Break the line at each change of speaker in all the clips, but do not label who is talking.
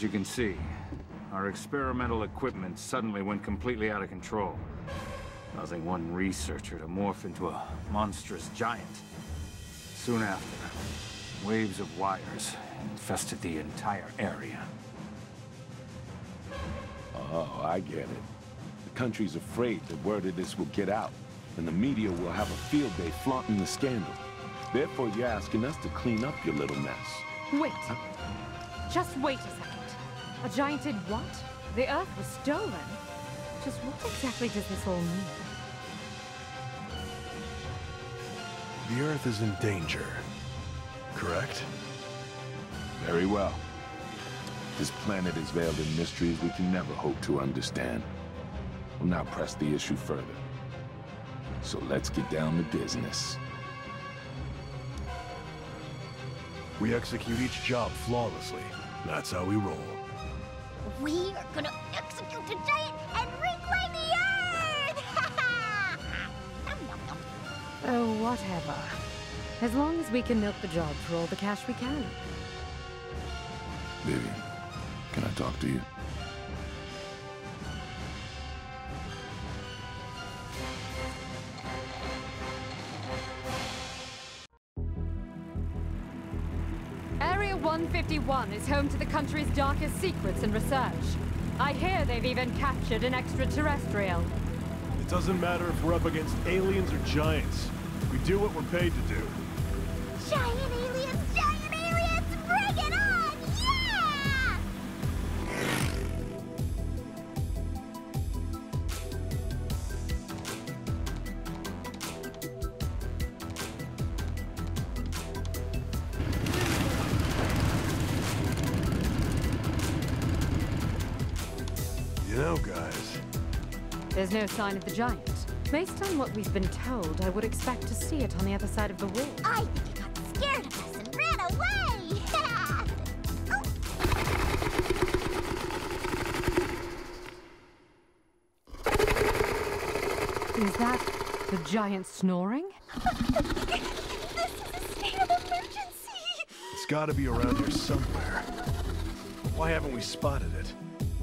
As you can see, our experimental equipment suddenly went completely out of control, causing one researcher to morph into a monstrous giant. Soon after, waves of wires infested the entire area.
Oh, I get it. The country's afraid that word of this will get out, and the media will have a field day flaunting the scandal. Therefore, you're asking us to clean up your little mess.
Wait. Just wait a second. A giant did what? The Earth was stolen? Just what exactly does this all mean?
The Earth is in danger. Correct?
Very well. This planet is veiled in mysteries we can never hope to understand. We'll now press the issue further. So let's get down to business.
We execute each job flawlessly. That's how we roll.
We are gonna execute the giant and reclaim the Earth! Nom, nom, nom.
Oh, whatever. As long as we can milk the job for all the cash we can.
Vivienne, can I talk to you?
Home to the country's darkest secrets and research. I hear they've even captured an extraterrestrial.
It doesn't matter if we're up against aliens or giants. We do what we're paid to do.
Giant
There's no sign of the giant. Based on what we've been told, I would expect to see it on the other side of the wall.
I think it got scared of us and ran away!
oh, Is that the giant snoring? this is
a state of emergency!
it's gotta be around here somewhere. Why haven't we spotted it?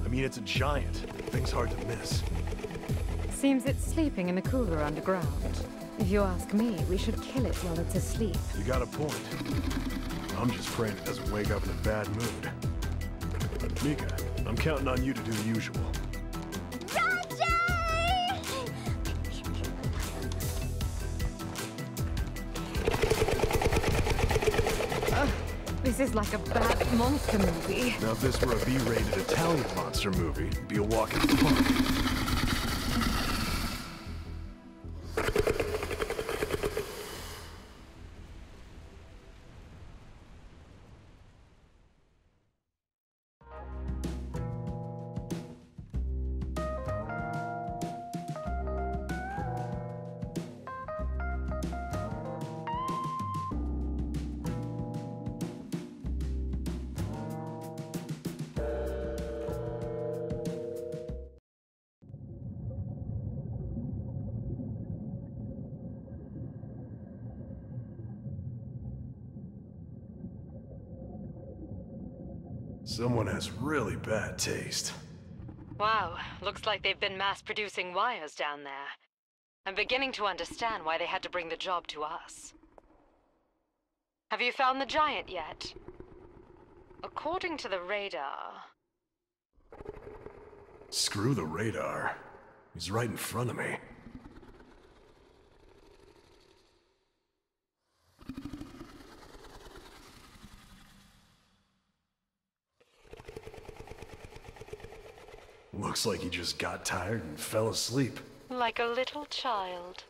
I mean, it's a giant. Thing's hard to miss.
Seems it's sleeping in the cooler underground. If you ask me, we should kill it while it's asleep.
You got a point. I'm just praying it doesn't wake up in a bad mood. Mika, I'm counting on you to do the usual.
Roger!
This is like a bad monster movie.
Now, if this were a B-rated Italian monster movie, it'd be a walk in the park. Someone has really bad taste.
Wow, looks like they've been mass producing wires down there. I'm beginning to understand why they had to bring the job to us. Have you found the giant yet? According to the radar.
Screw the radar. He's right in front of me. Looks like he just got tired and fell asleep.
Like a little child.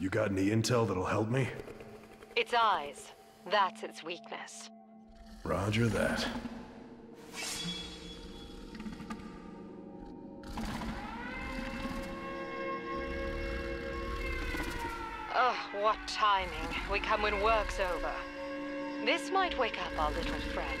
You got any intel that'll help me?
Its eyes. That's its weakness.
Roger that.
Oh, what timing. We come when work's over. This might wake up our little friend.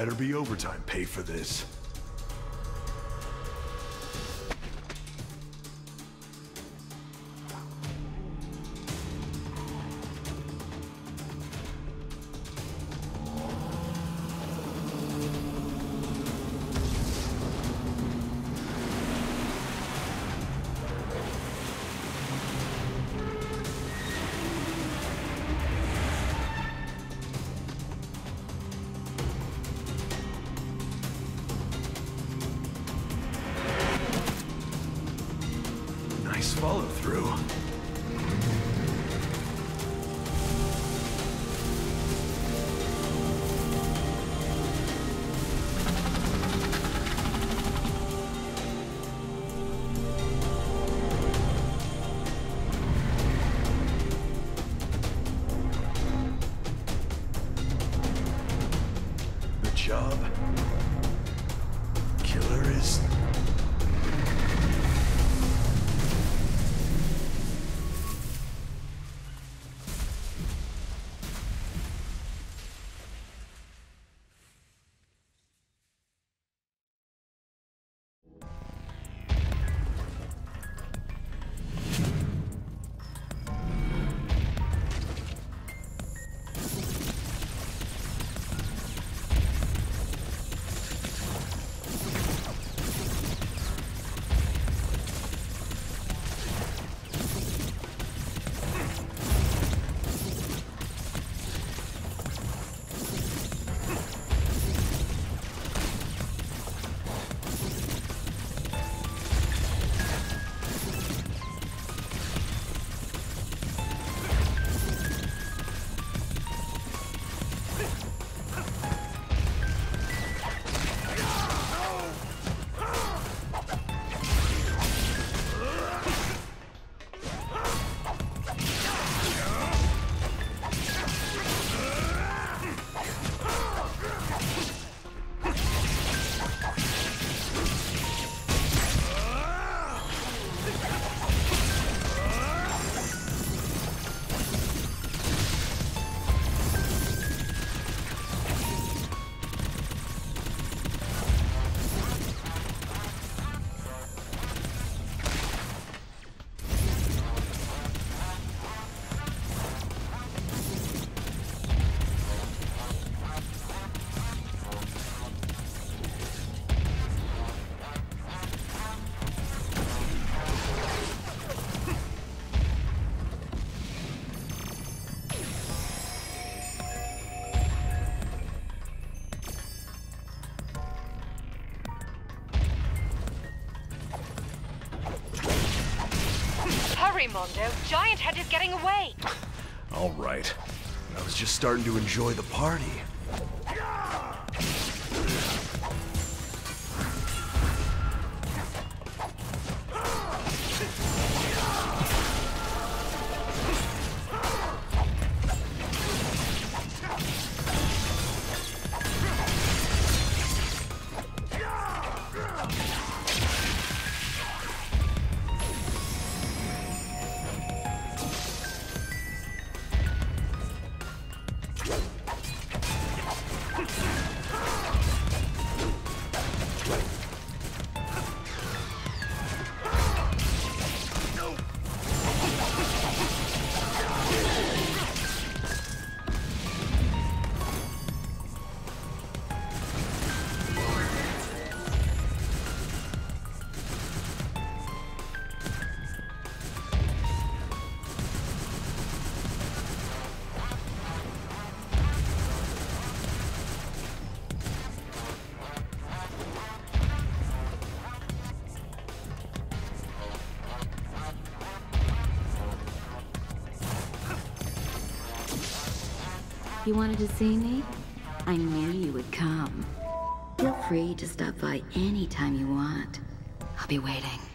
better be overtime pay for this. Job.
Mondo. Giant Head is getting away.
all right. I was just starting to enjoy the party.
You wanted to see me? I knew you would come. Feel free to stop by anytime you want. I'll be waiting.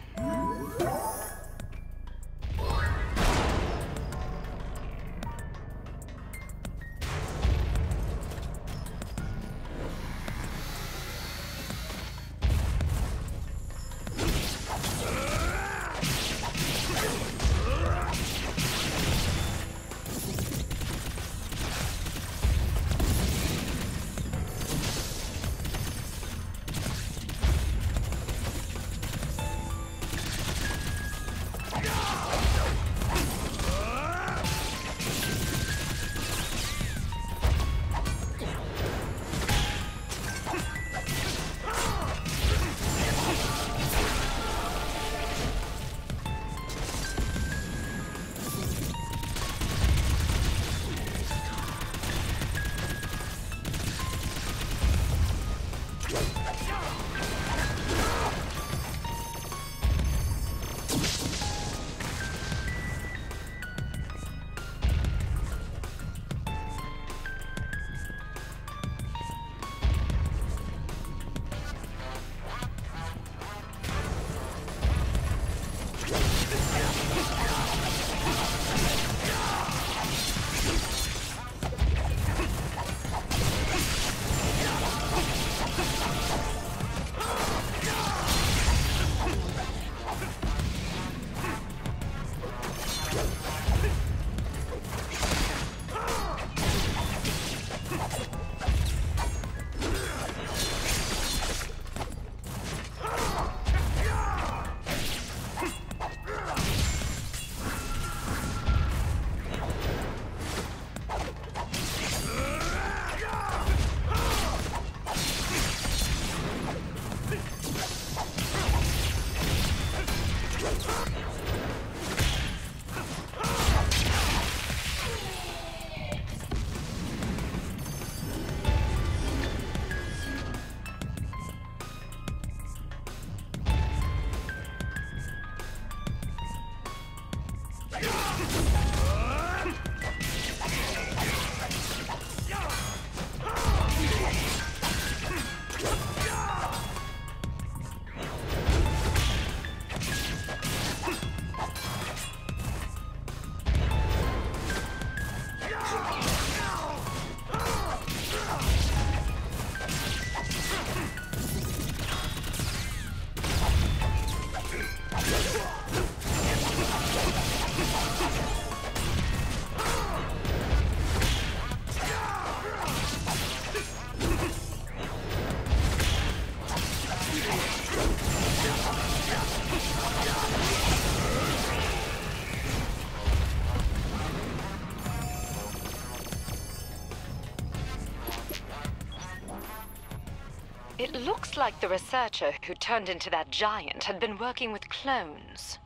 Looks like the researcher who turned into that giant had been working with clones.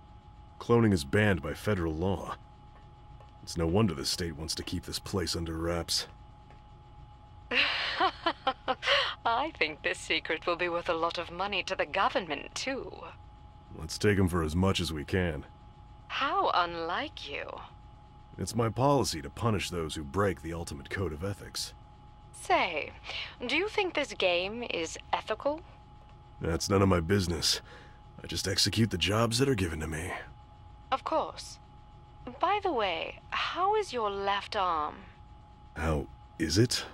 Cloning is banned by federal law. It's no wonder the state wants to keep this place under wraps.
I think this secret will be worth a lot of money to the government, too.
Let's take him for as much as we can.
How unlike you.
It's my policy to punish those who break the ultimate code of ethics.
Say, do you think this game is ethical?
That's none of my business. I just execute the jobs that are given to me.
Of course. By the way, how is your left arm?
How is it?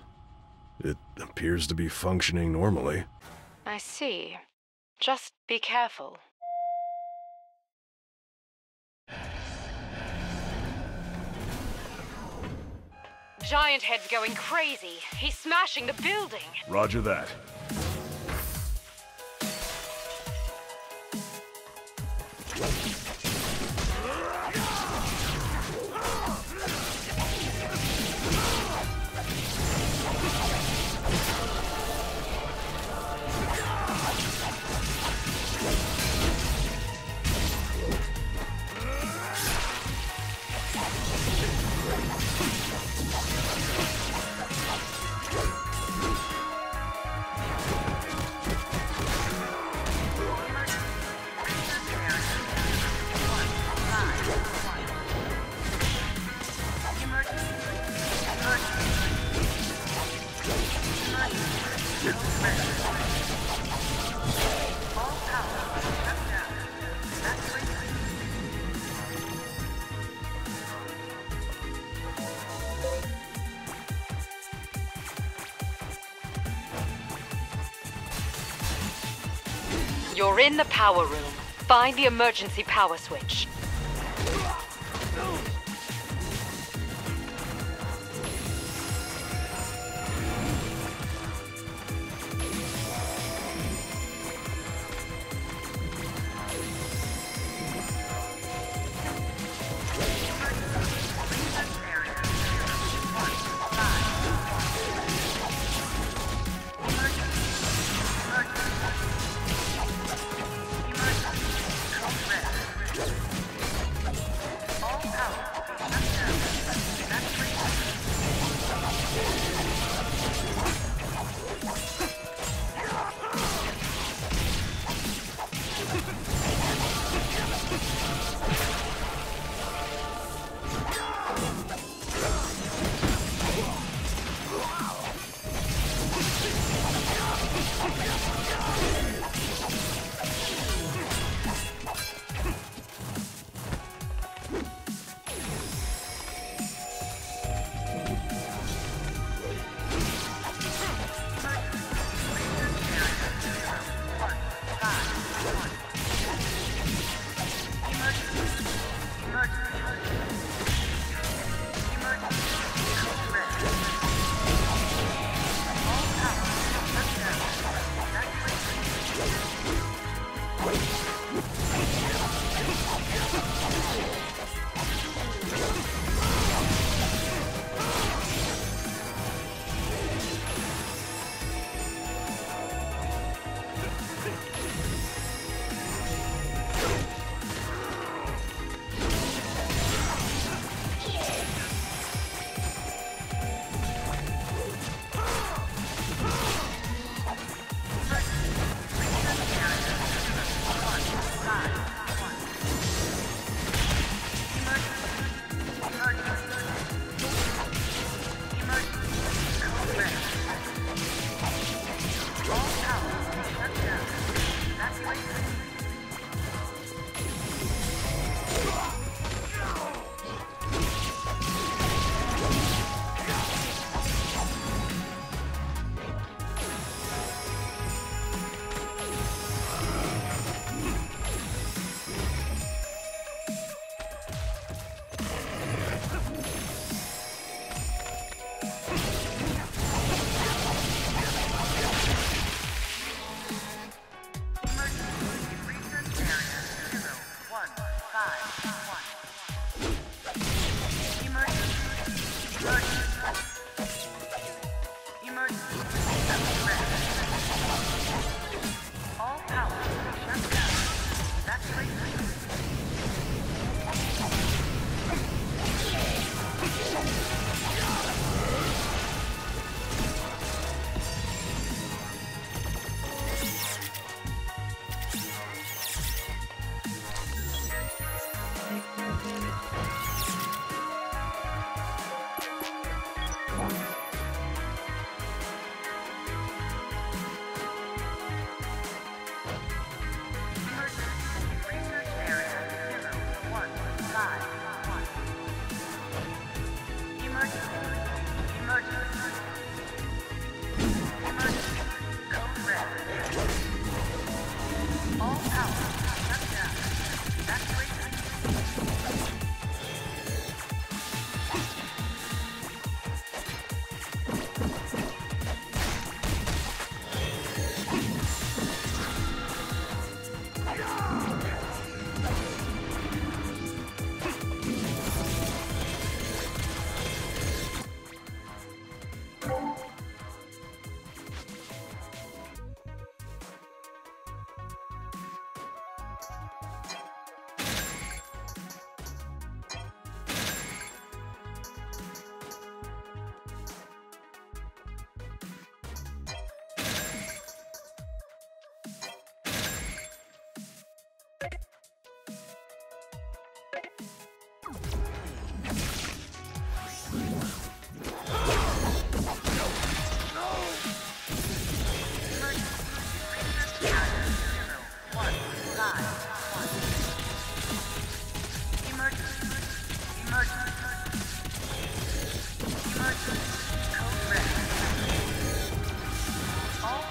It appears to be functioning normally.
I see. Just be careful. Giant Head's going crazy. He's smashing the building.
Roger that.
In the power room. Find the emergency power switch.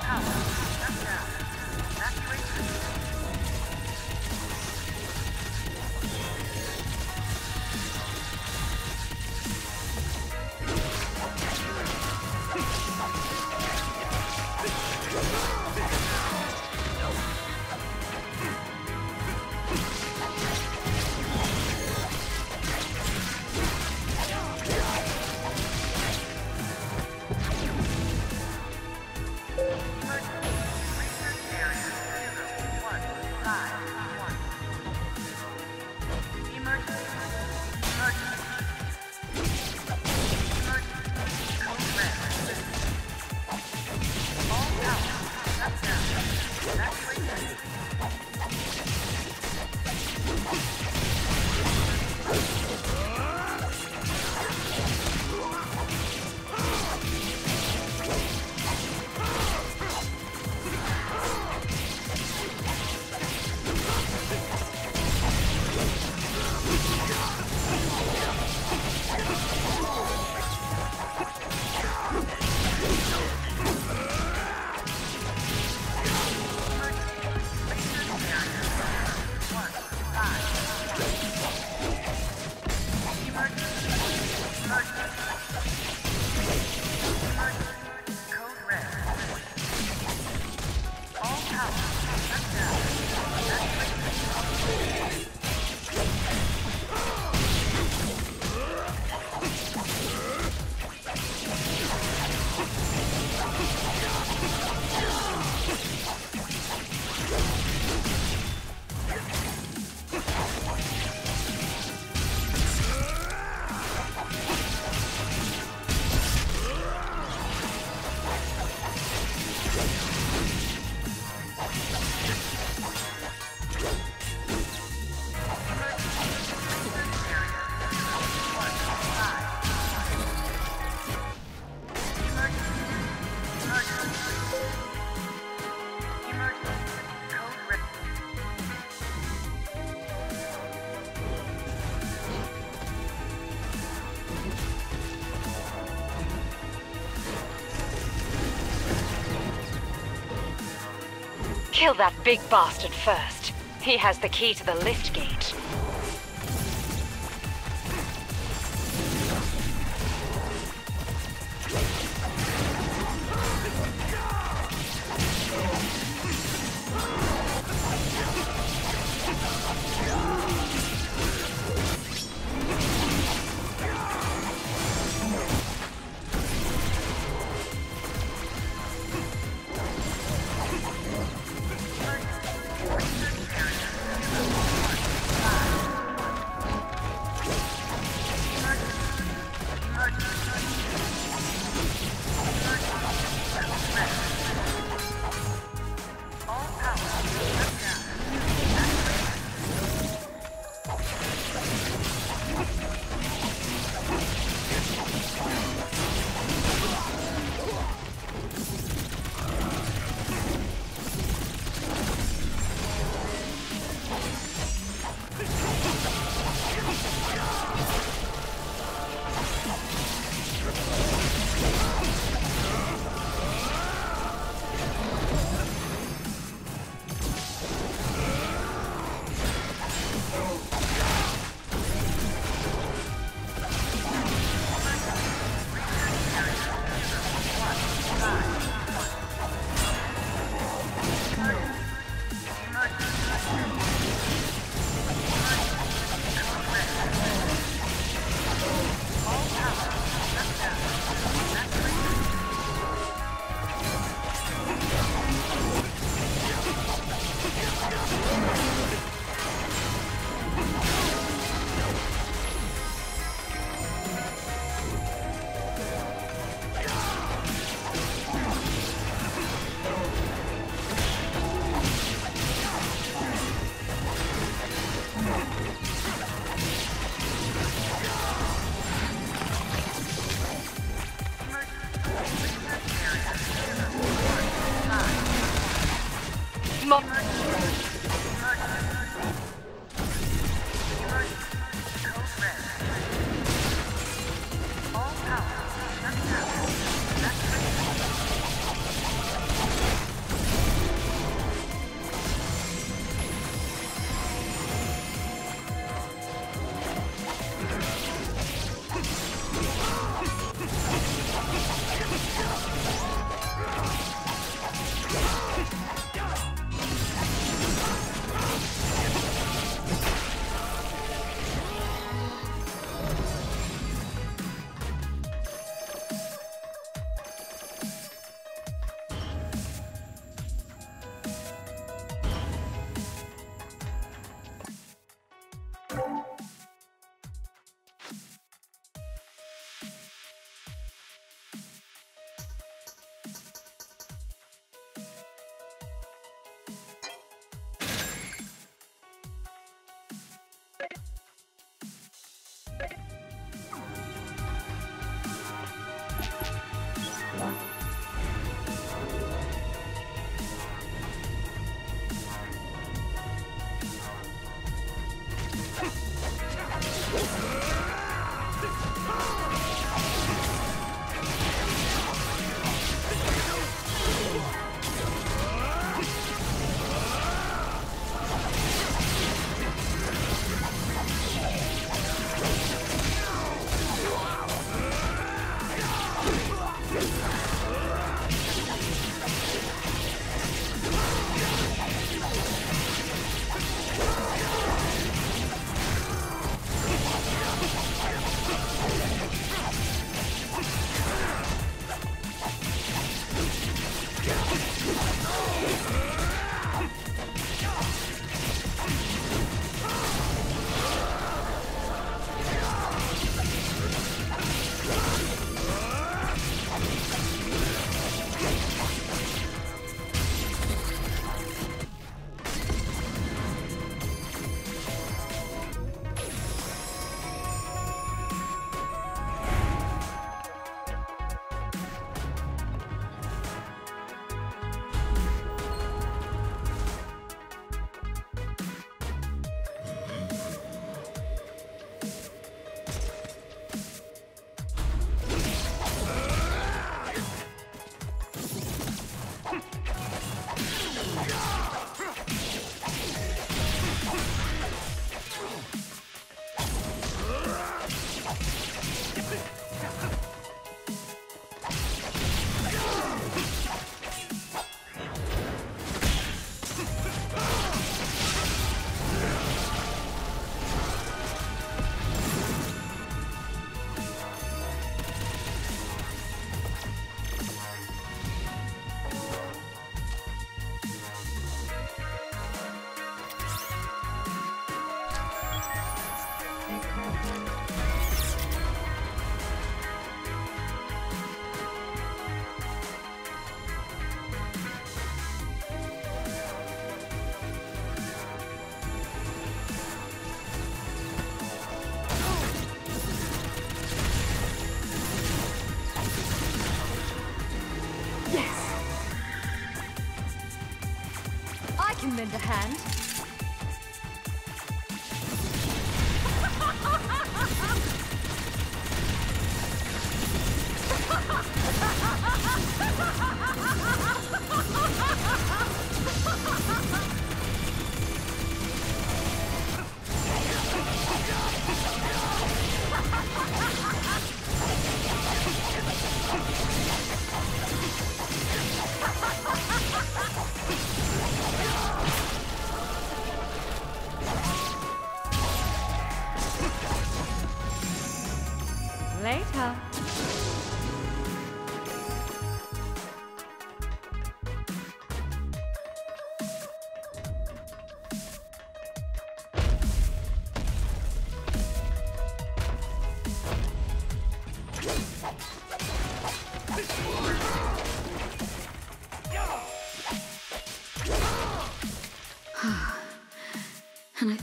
out. Yeah. Kill that big bastard first. He has the key to the lift gate.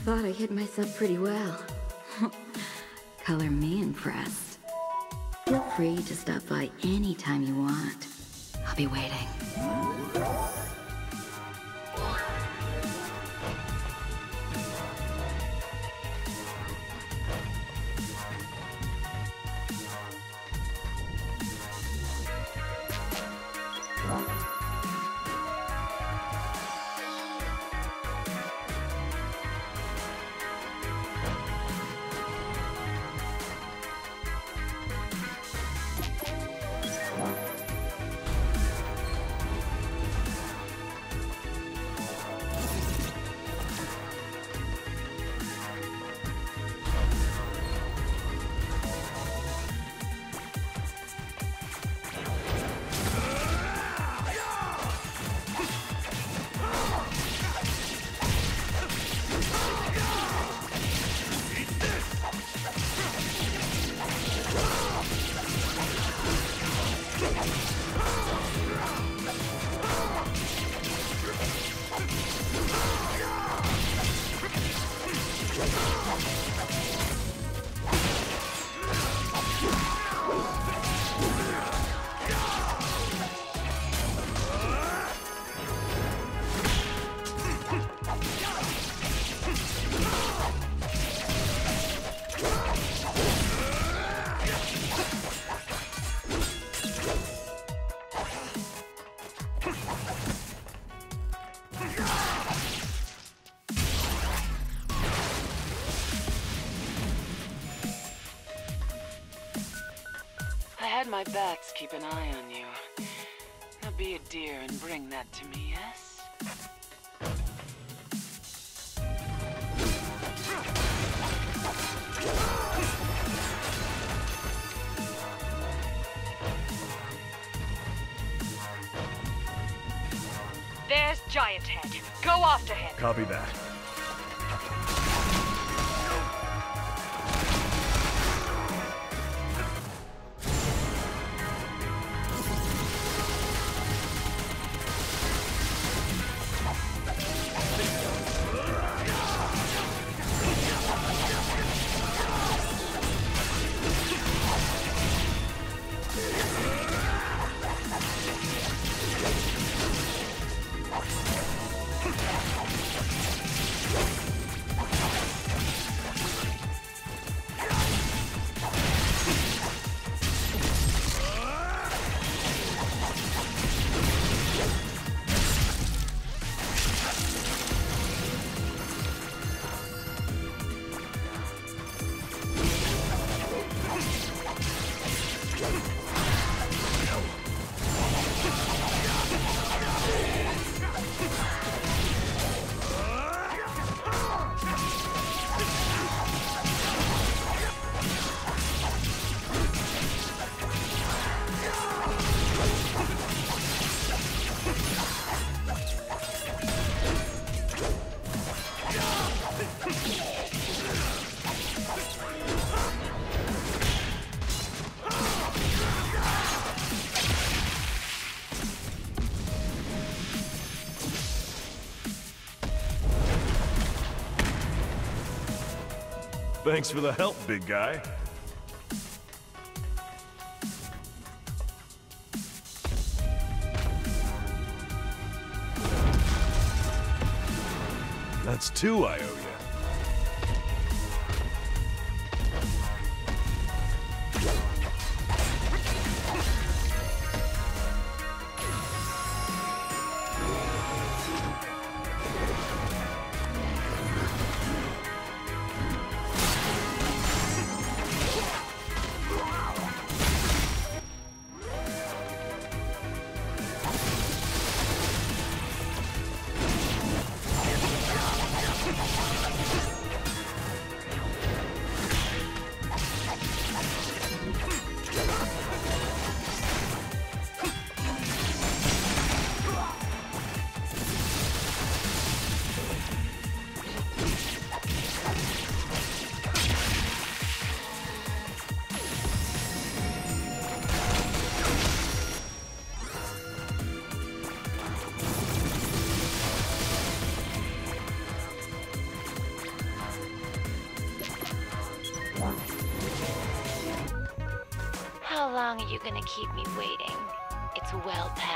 Thought I hid myself pretty well. Color me impressed. Feel free to stop by anytime you want. I'll be waiting.
An eye
Yeah. Thanks for the help, big guy. That's two I owe you.
Gonna keep me waiting? It's well past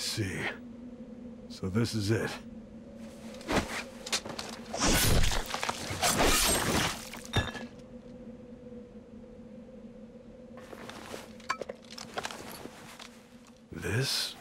See. So this is it. This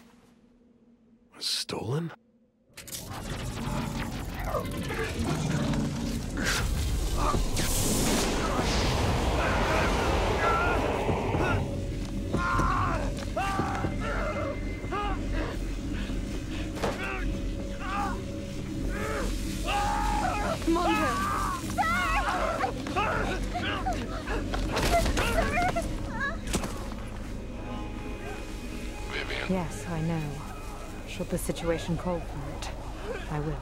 the situation call for it, I will.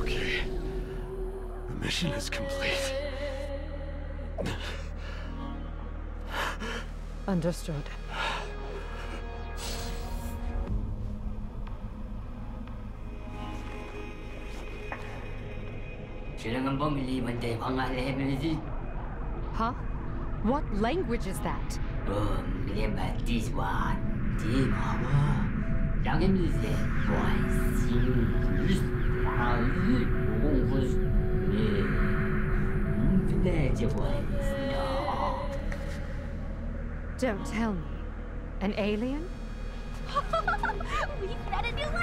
Okay. The mission is complete.
Understood. Huh? What language is that? Don't tell me. An alien?
we met a new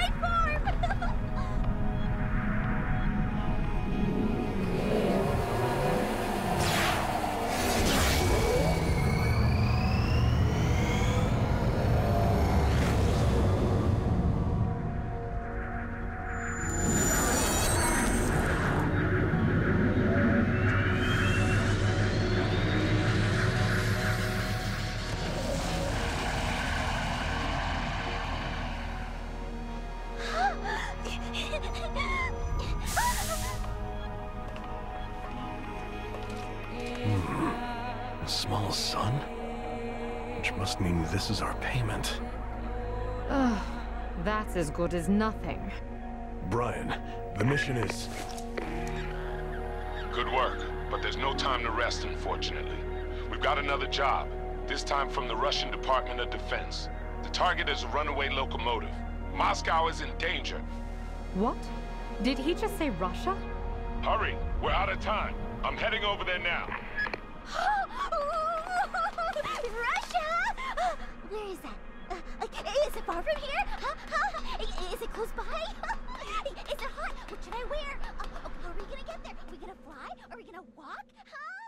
this is our payment.
Ugh, that's as good as nothing.
Bryan, the mission is...
Good work, but there's no time to rest, unfortunately. We've got another job, this time from the Russian Department of Defense. The target is a runaway locomotive. Moscow is in danger.
What? Did he just say Russia?
Hurry, we're out of time. I'm heading over there now.
Where is that? Uh, is it far from here? Huh? Huh? Is it close by? is it hot? What should I wear? Uh, how are we gonna get there? Are we gonna fly? Are we gonna walk? Huh?